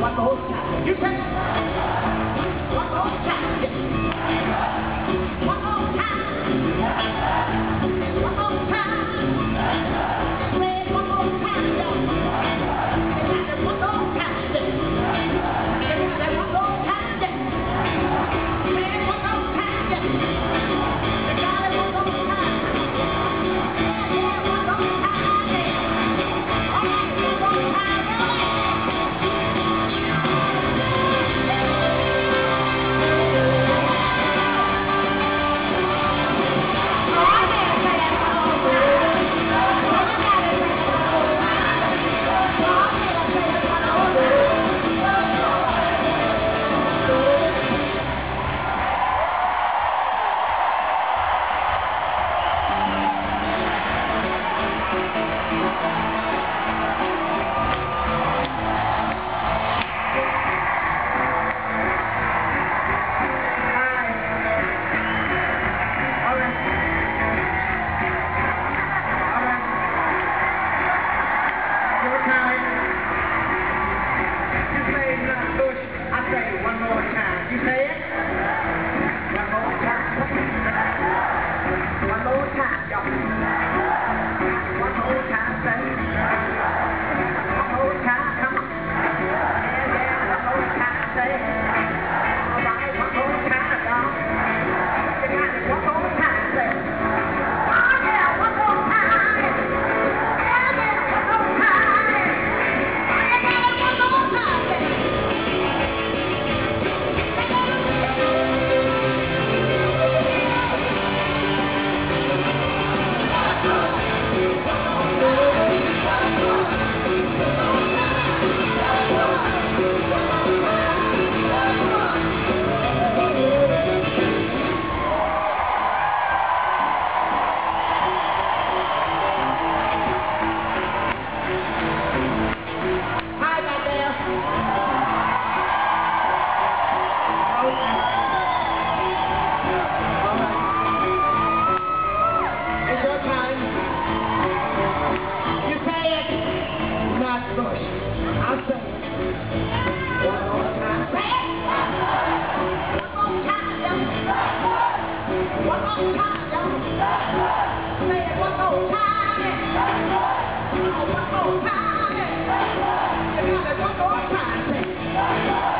One more time. You say Don't go high.